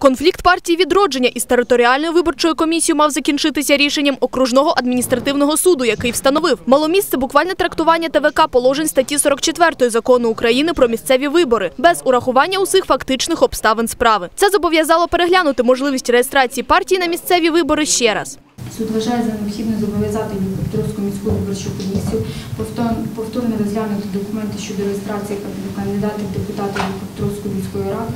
Конфлікт партії відродження із територіальною виборчою комісією мав закінчитися рішенням окружного адміністративного суду, який встановив мало місце буквальне трактування ТВК положень статті 44 закону України про місцеві вибори без урахування усіх фактичних обставин справи. Це зобов'язало переглянути можливість реєстрації партії на місцеві вибори ще раз. Суд вважає за необхідне зобов'язати Дніпропетровську міську виборчу комісію повторно розглянути документи щодо реєстрації кандидатів в депутати Дніпропетровської міської ради,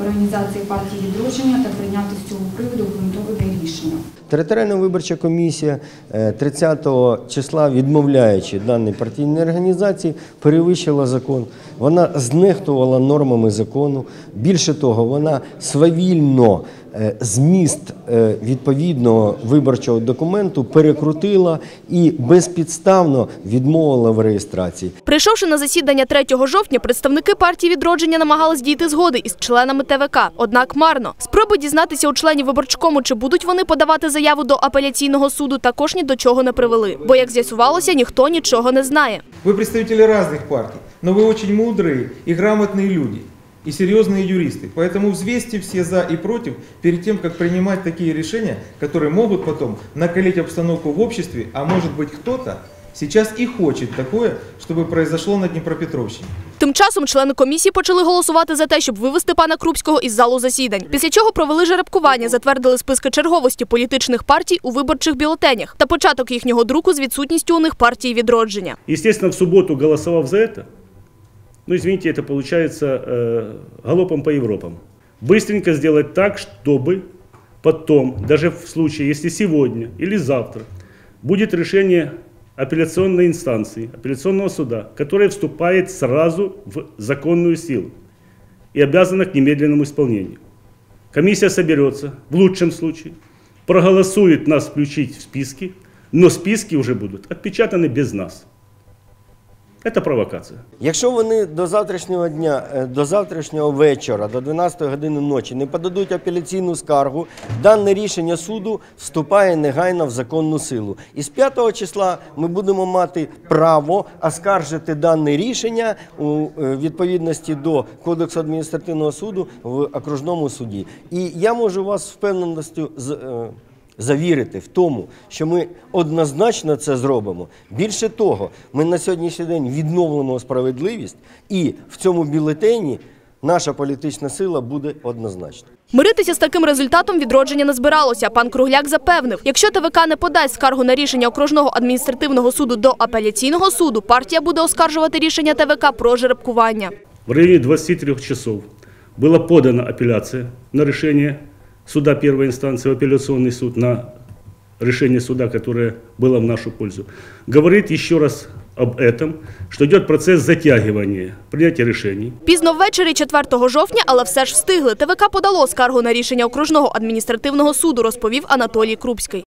організації партії відродження та прийняти з цього приводу обґрунтоване рішення. Територіальна виборча комісія е, 30 числа, відмовляючи даній партійній організації, перевищила закон. Вона знехтувала нормами закону. Більше того, вона свавільно е, зміст е, відповідного виборчого документу перекрутила і безпідставно відмовила в реєстрації. Прийшовши на засідання 3 жовтня, представники партії відродження намагались дійти згоди із членами ТВК. Однак марно. Спроби дізнатися у членів виборчкому, чи будуть вони подавати заяву до апеляційного суду, також ні до чого не привели. Бо, як з'ясувалося, ніхто нічого не знає. Вы представители разных партий, но вы очень мудрые и грамотные люди, и серьезные юристы. Поэтому взвесьте все за и против перед тем, как принимать такие решения, которые могут потом накалить обстановку в обществе, а может быть кто-то сейчас и хочет такое, чтобы произошло на Днепропетровщине. Тим часом члени комісії почали голосувати за те, щоб вивести пана Крупського із залу засідань. Після чого провели жеребкування, затвердили списки черговості політичних партій у виборчих бюлетенях та початок їхнього друку з відсутністю у них партії відродження. Естественно, в субботу голосовав за это. Ну, извините, это получается э, галопом по Европам. Быстренько сделать так, чтобы потом, даже в случае, если сегодня или завтра будет решение Апелляционной инстанции, апелляционного суда, которое вступает сразу в законную силу и обязано к немедленному исполнению. Комиссия соберется, в лучшем случае, проголосует нас включить в списки, но списки уже будут отпечатаны без нас. Это провокация. Якщо вони до завтрашнього дня, е, до завтрашнього вечора, до 12 години ночі не подадуть апеляційну скаргу, дане рішення суду вступає негайно в законну силу. І з 5 числа ми будемо мати право оскаржити дане рішення у е, відповідності до Кодексу адміністративного суду в окружному суді. І я можу вас з впевненістю з. Завірити в тому, що ми однозначно це зробимо. Більше того, ми на сьогоднішній день відновлено справедливість, і в цьому бюлетені наша політична сила буде однозначна. Миритися з таким результатом відродження не збиралося. Пан Кругляк запевнив, якщо ТВК не подасть скаргу на рішення окружного адміністративного суду до апеляційного суду, партія буде оскаржувати рішення ТВК про жеребкування. В районе 23 часов была подана апелляция на решение суда первой инстанции, в апелляционный суд, на решение суда, которое было в нашу пользу. Говорит еще раз об этом, что идет процесс затягивания принятия решений. Пізно ввечері 4 жовтня, але все ж встигли. ТВК подало скаргу на рішення окружного адміністративного суду, розповів Анатолій Крупський.